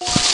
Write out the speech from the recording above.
you